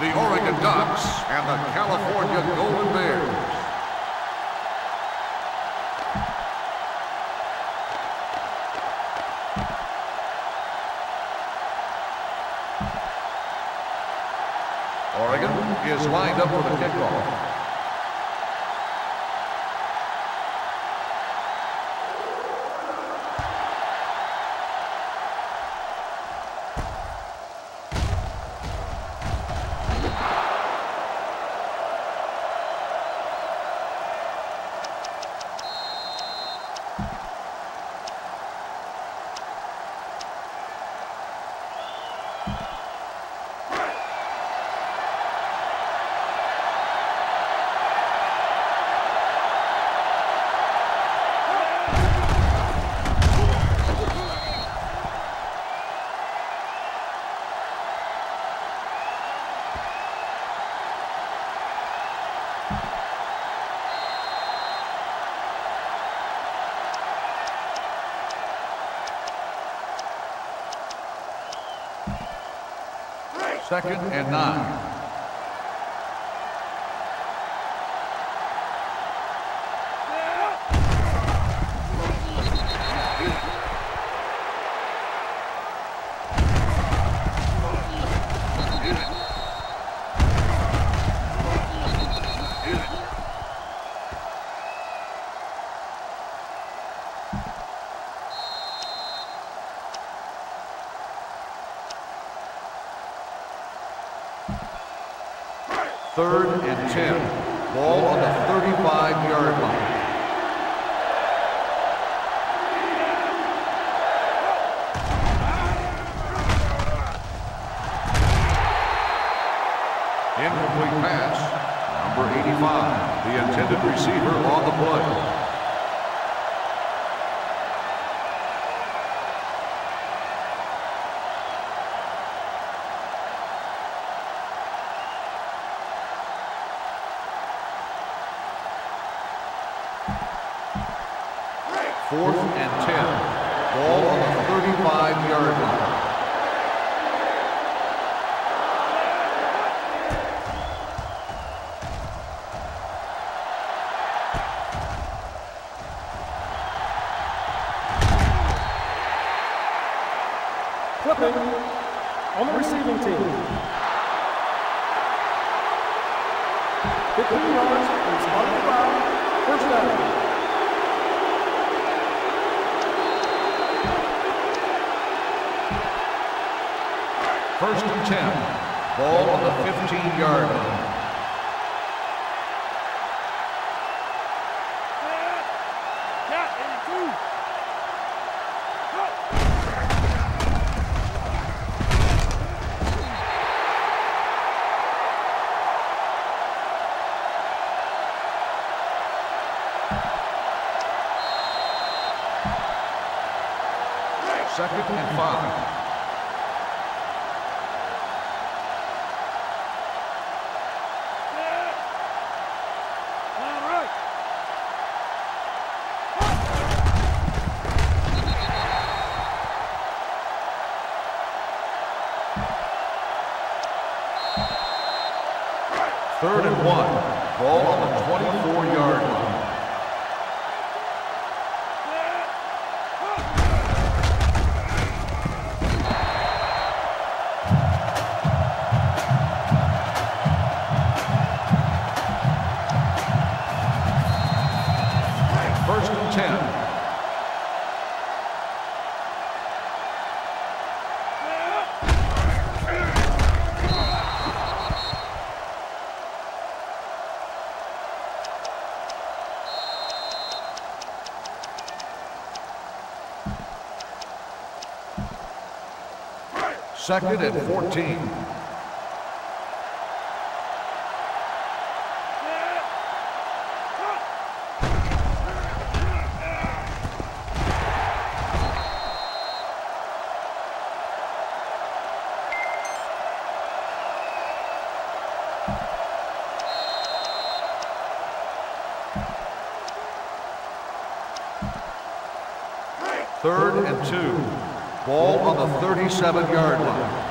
the Oregon Ducks and the California Golden Bears. Oregon is lined up for the kickoff. Second and nine. Third and 10. Ball on the 35-yard line. Incomplete pass. Number 85, the intended receiver on the play. Second and 14. Third and two. 37-yard line.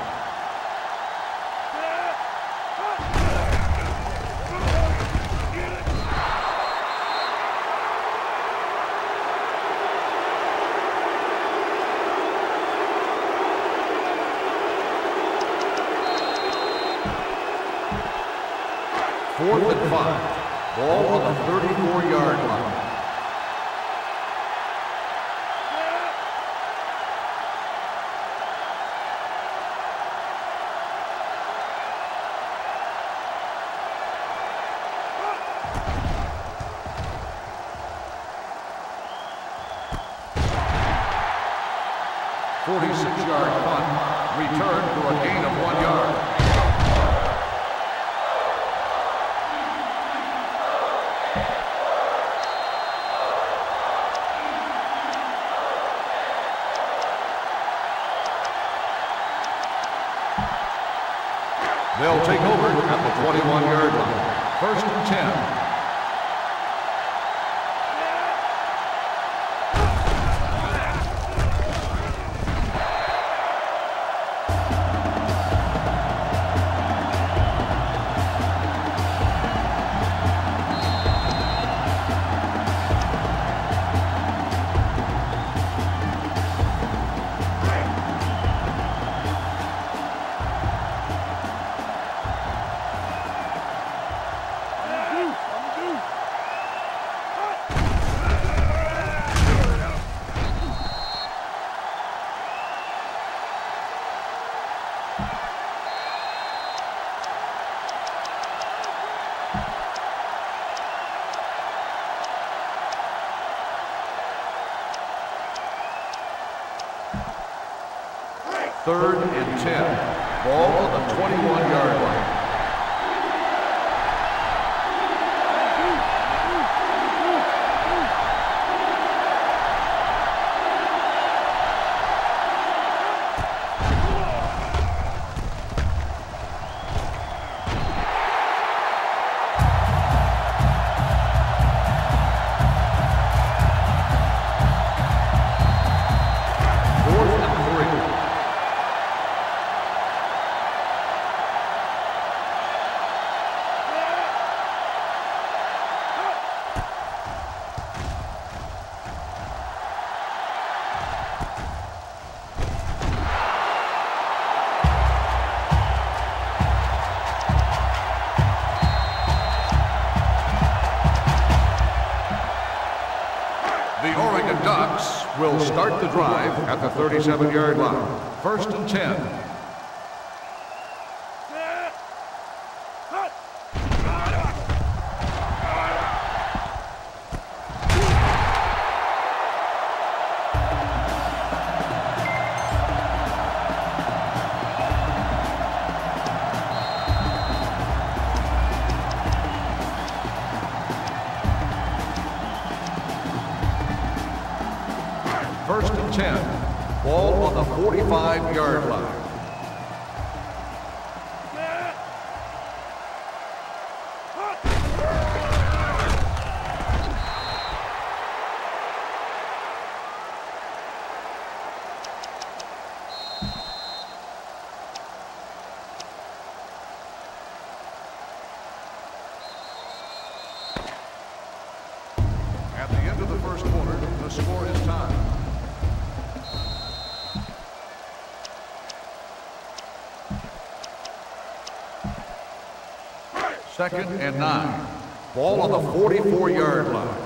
Fourth and five. Ball on the 34-yard line. guard. Third and 10. 37-yard line. First and 10. second and nine. Ball on the 44-yard line.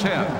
10.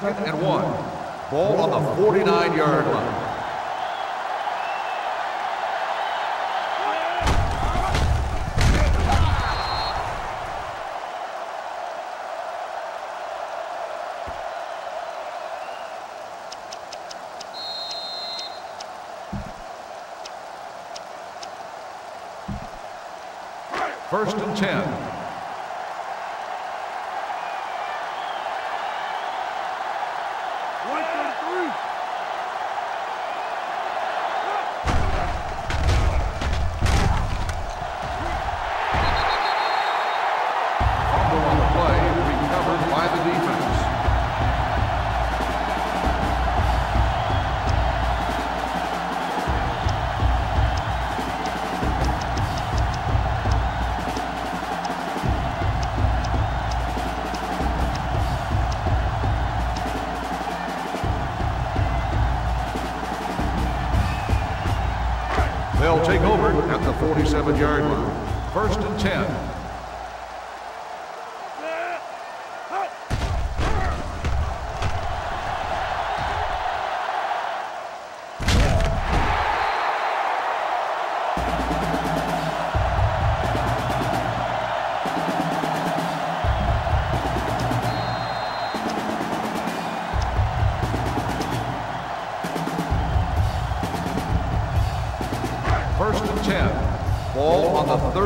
second and one. Ball on the 49-yard line. First and 10 47-yard line. First and 10.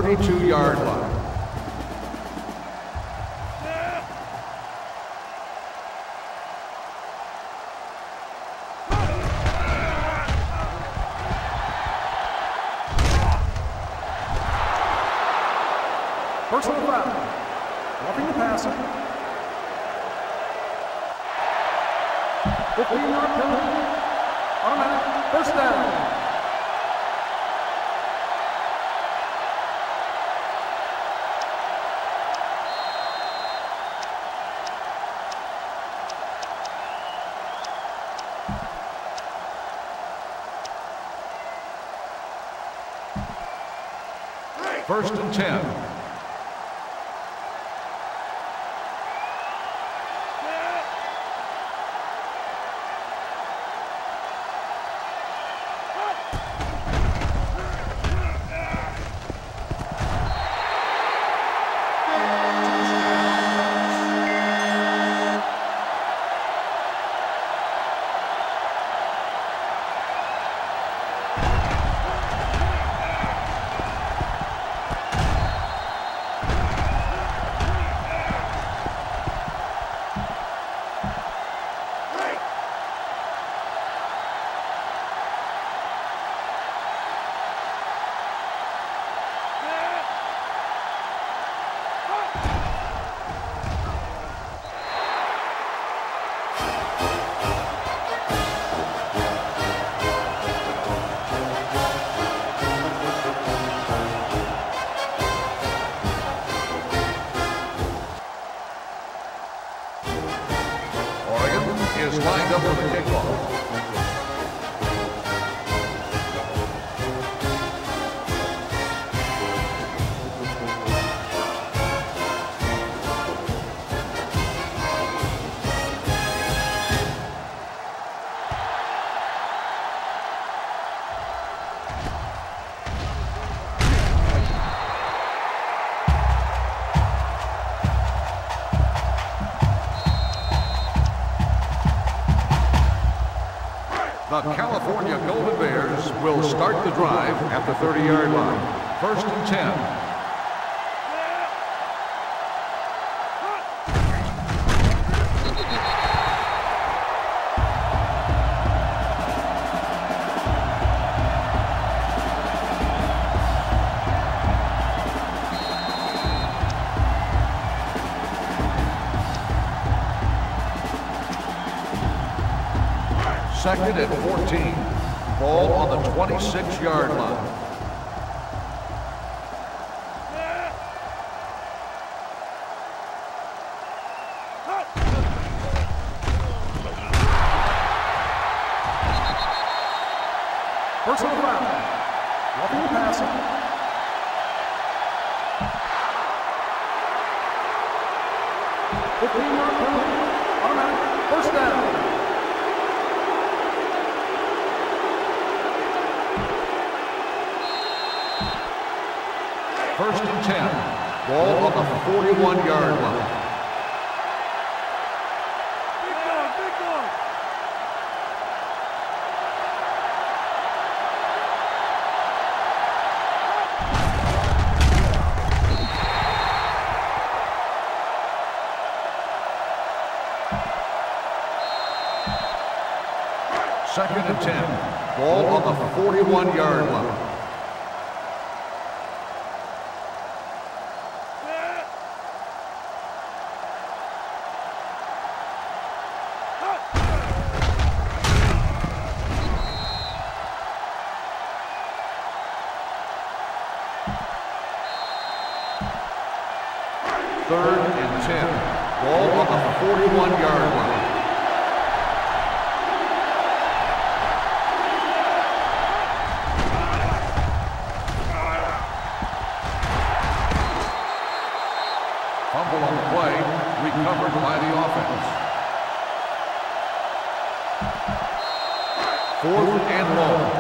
22 yard First and 10. California Golden Bears will start the drive at the 30-yard line. First and 10. Second and 14. Ball on the 26-yard line. Personal foul. and 10. Ball on the 41-yard line. Second and 10. Ball on the 41-yard line. Third and 10. Ball on the 41-yard line. Fumble on the play, recovered by the offense. Fourth and long.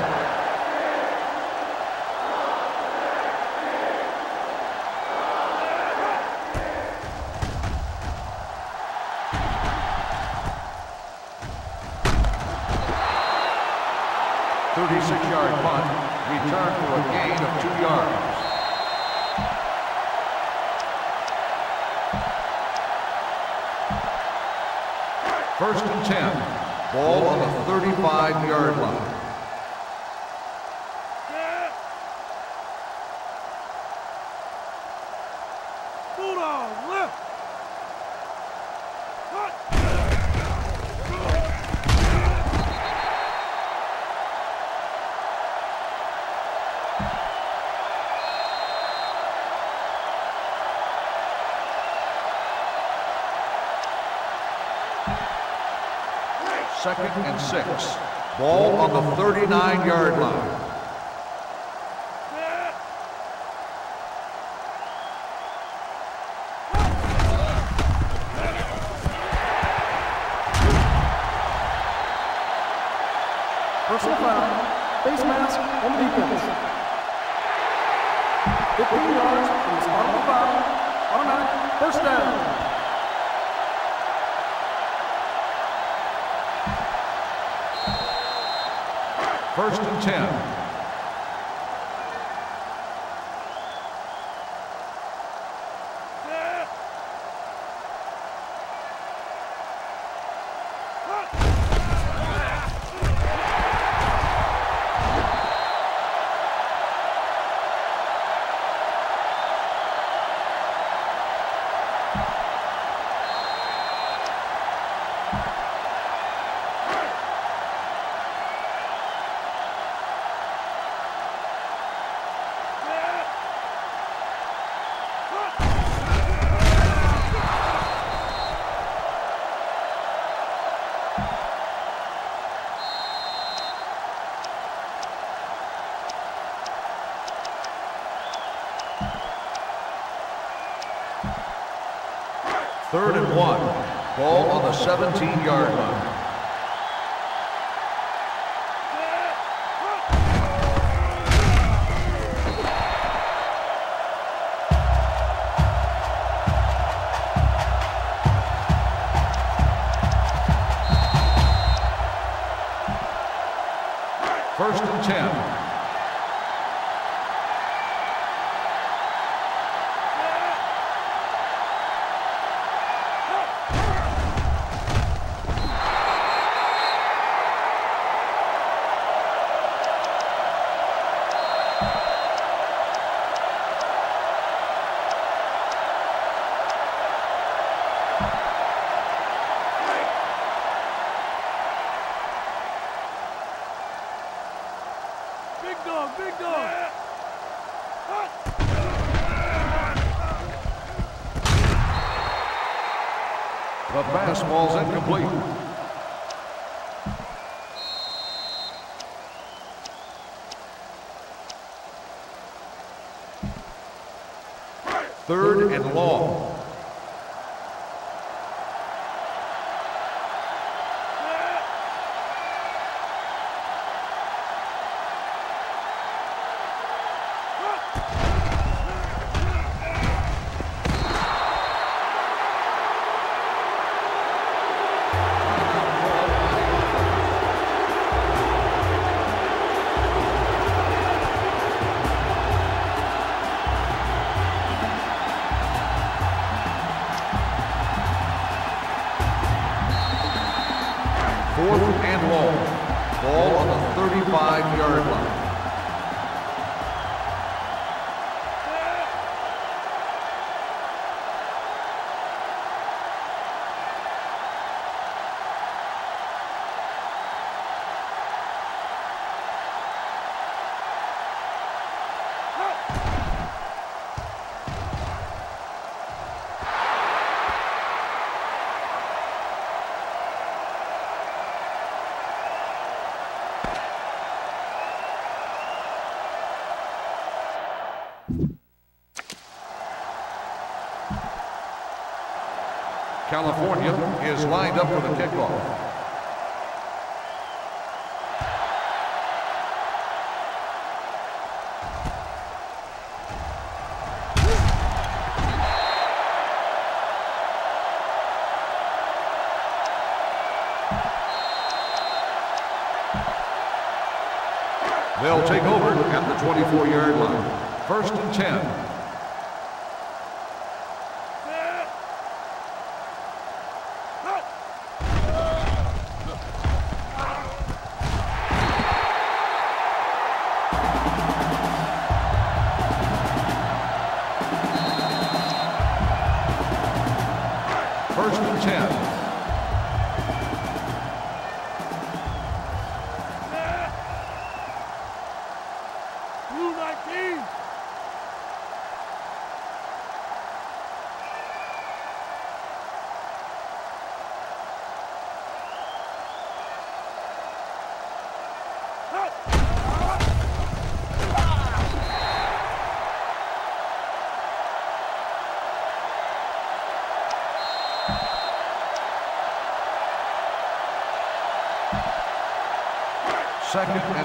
Second and six. Ball on the 39-yard line. First and 10. One. Ball on the 17-yard line. Big dog, big dog. The fastball's incomplete. Third and long. lined up for the kickoff. They'll take over at the 24-yard line. First and 10 second.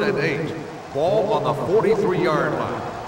third and eight. Ball on the 43-yard line.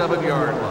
Seven yard line.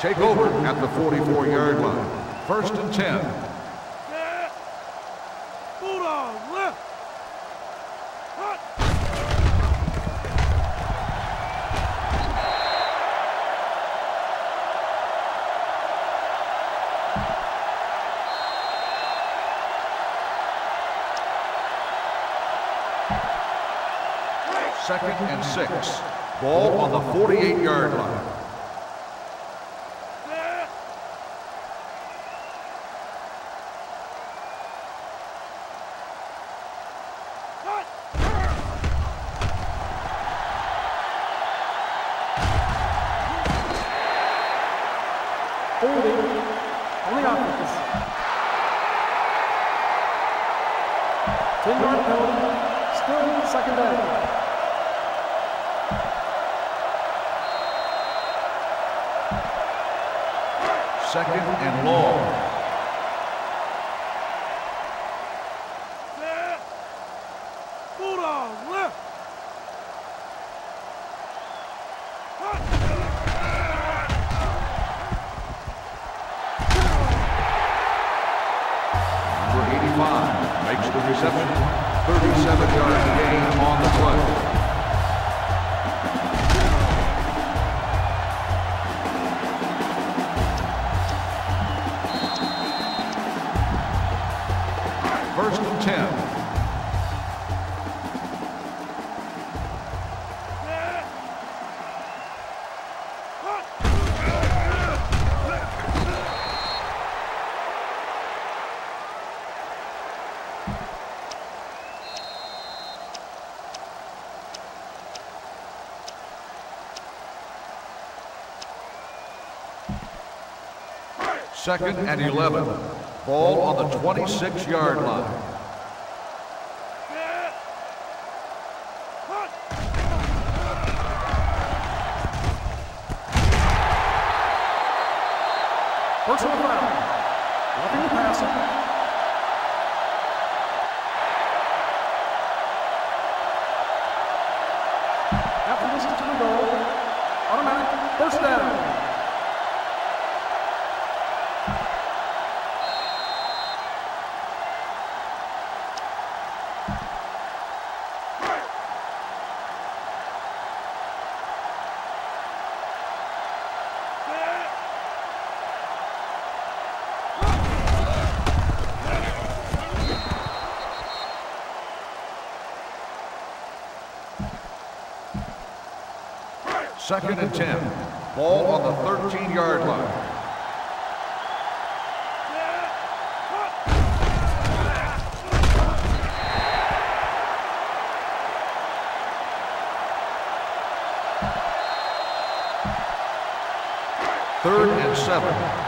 take over at the 44-yard line. First and 10. Second and six. Ball on the 48-yard line. Holding on the offense. 10 yard penalty. Still second down. Second and long. Second and 11. Ball on the 26-yard line. After the goal. Automatic first down. Second and 10. Ball on the 13-yard line. Third and seven.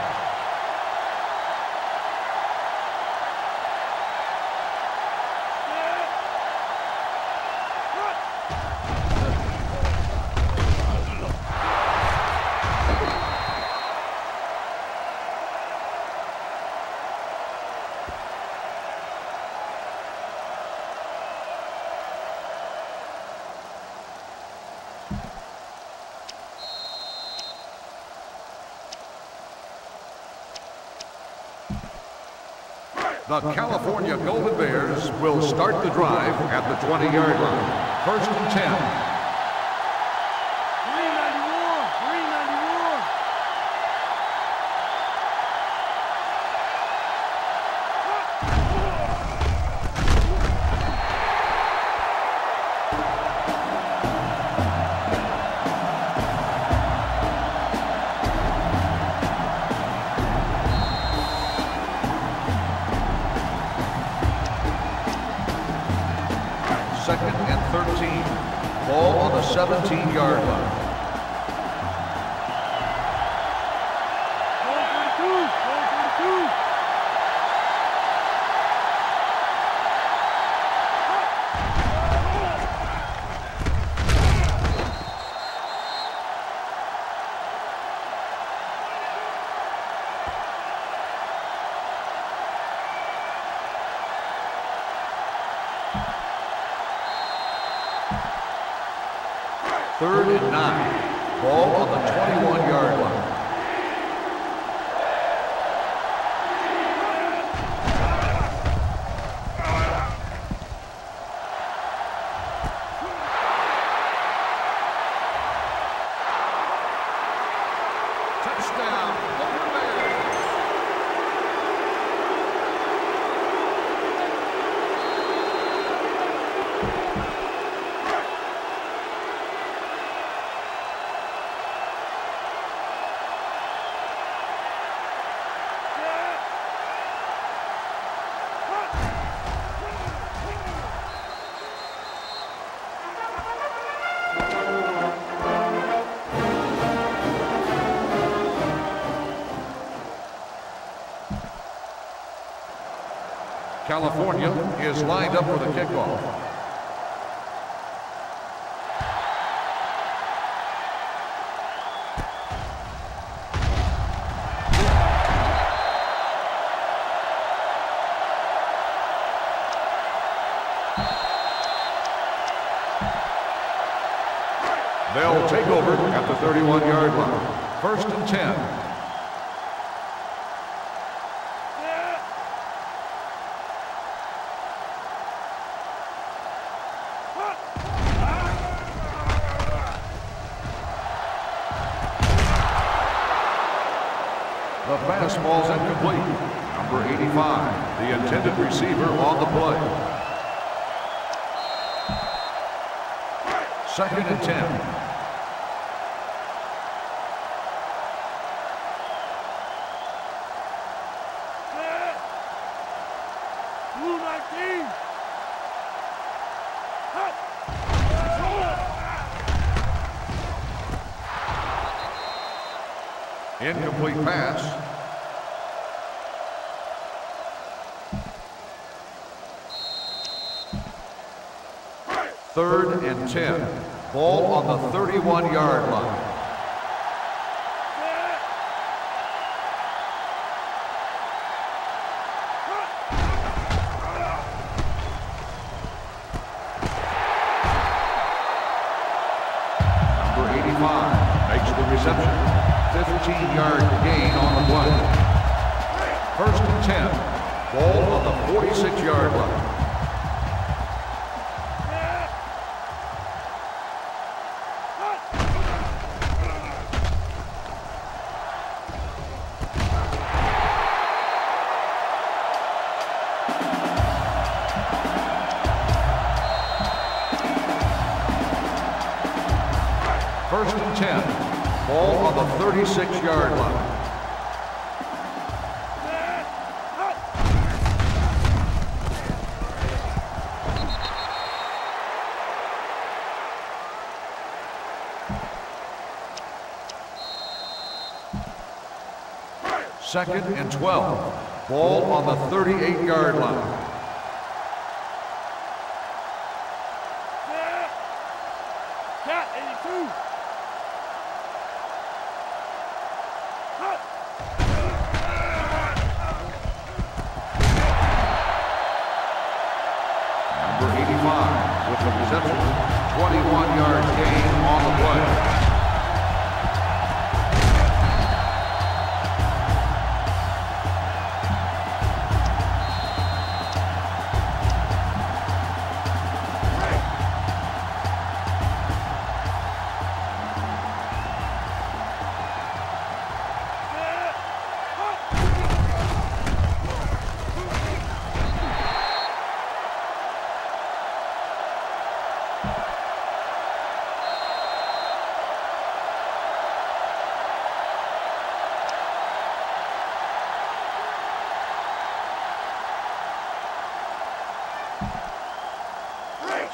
The California Golden Bears will start the drive at the 20-yard line. First and 10. Ball on the 17-yard line. California is lined up for the kickoff. They'll take over at the 31-yard line. First and 10. The fastball's incomplete. Number 85, the intended receiver on the play. Second and 10. Blue 19. Hut. Incomplete pass. Third and 10. Ball on the 31-yard line. First and 10. Ball on the 36-yard line. Second and 12. Ball on the 38-yard line.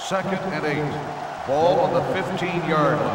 Second and eight. Ball on the 15-yard line.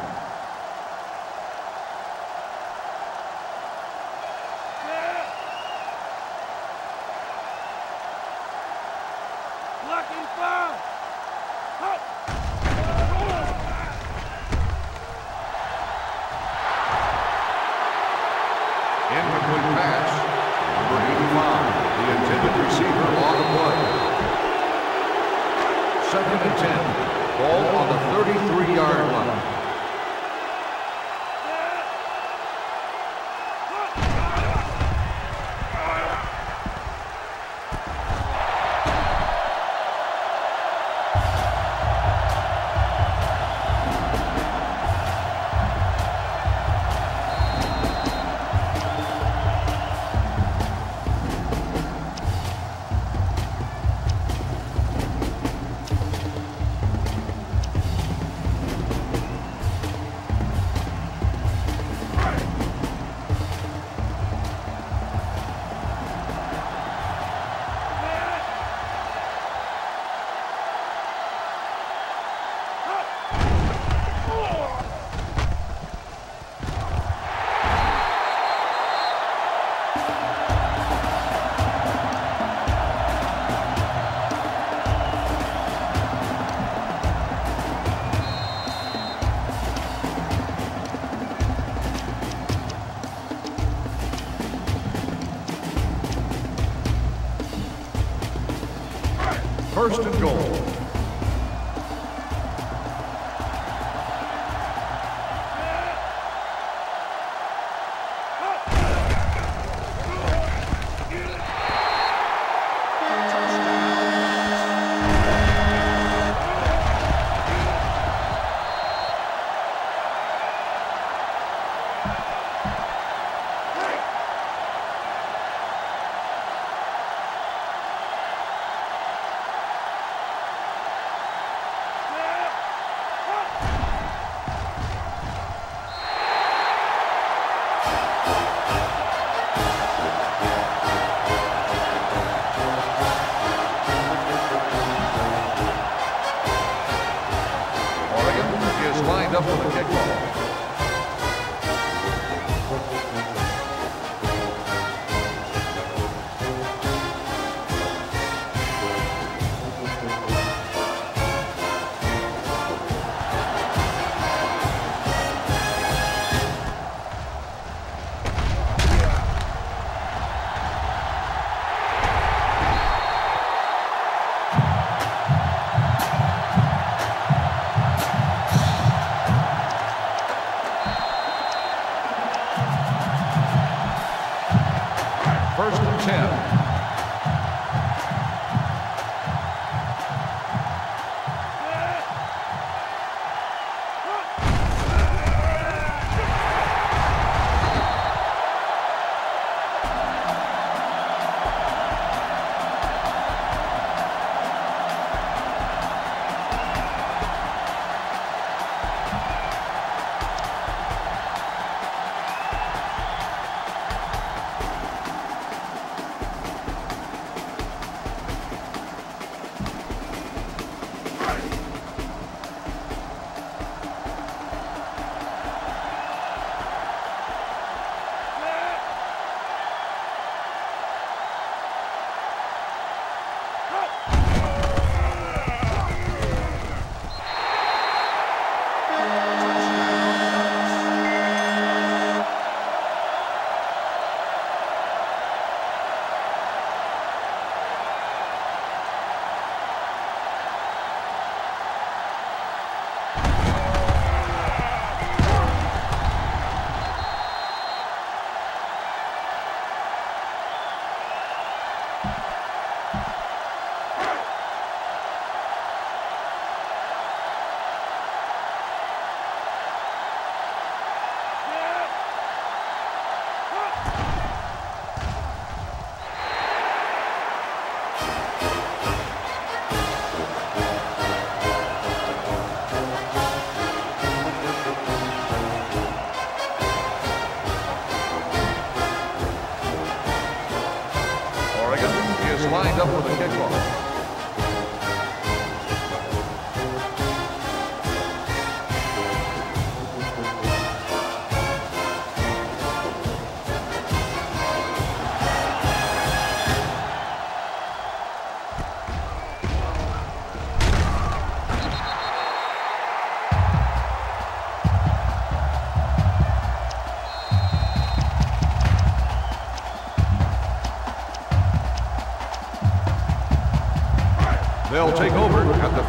First and goal.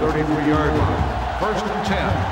33-yard line. First and 10.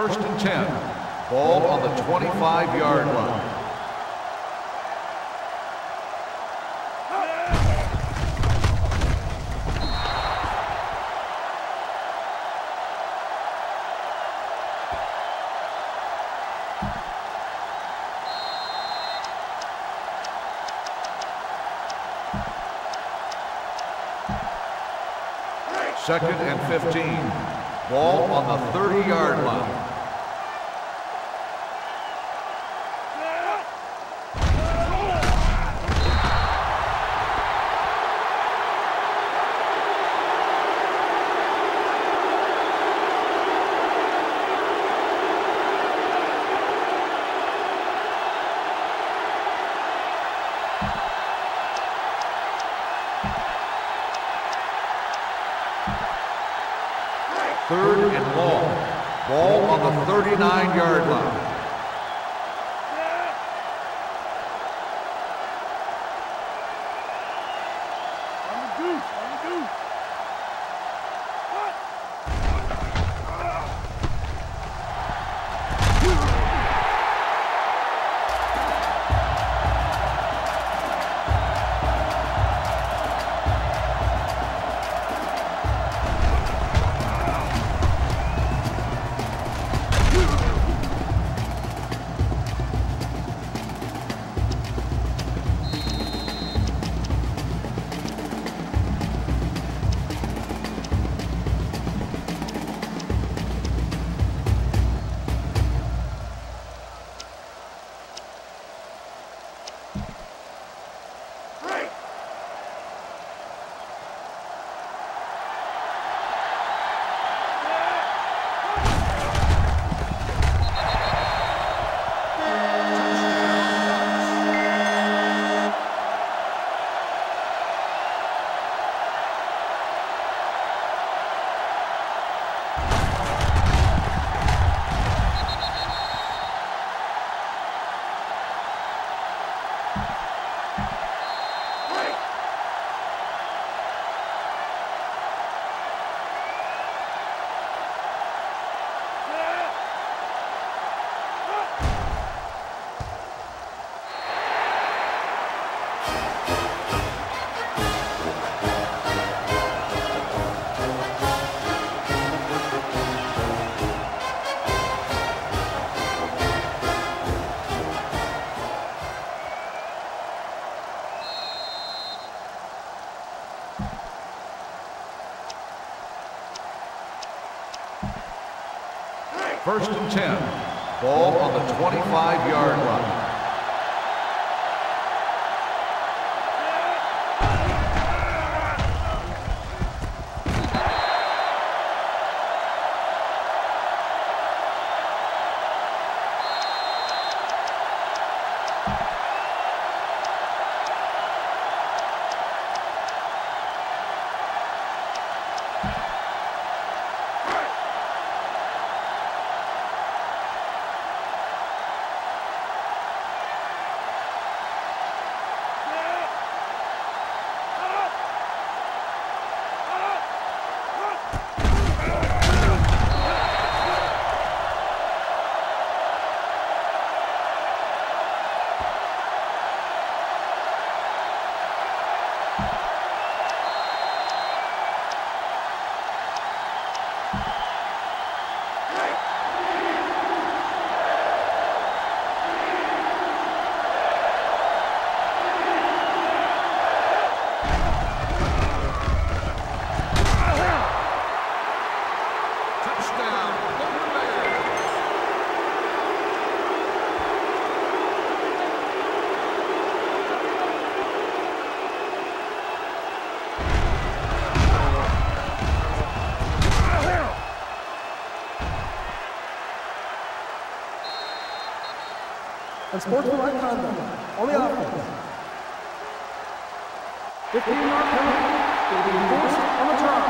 First and 10. Ball on the 25-yard line. Second and 15. Ball on the 30-yard line. Third and long. Ball 39-yard line. First and 10. Ball on the 25-yard line. And sportsmanlike conduct on the offense. 15-yard penalty will be enforced on the try.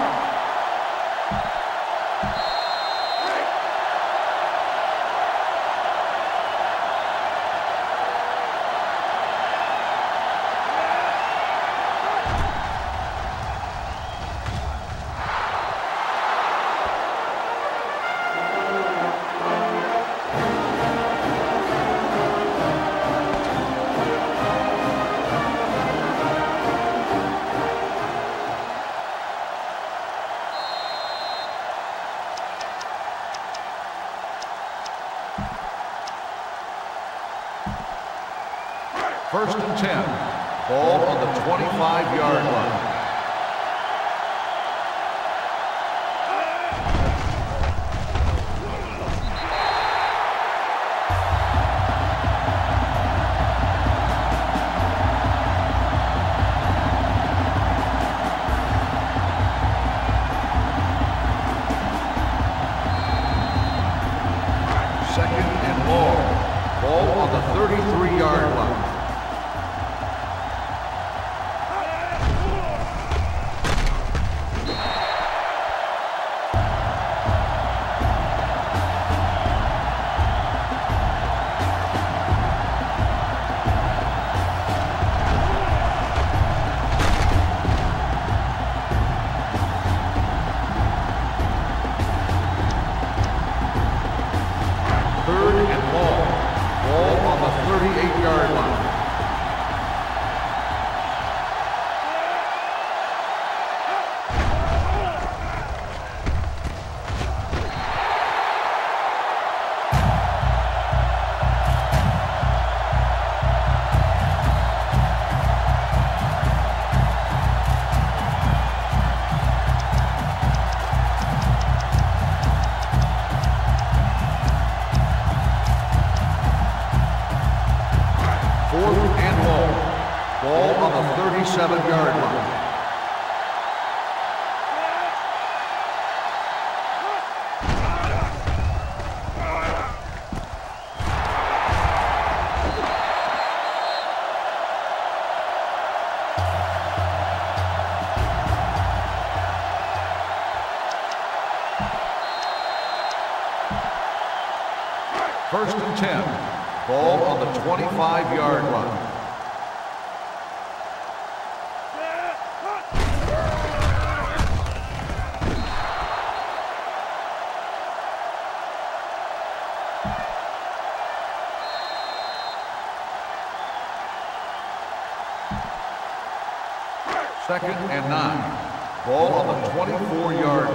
seven-yard line. First and 10, ball on the 25-yard second and nine. Ball on the 24-yard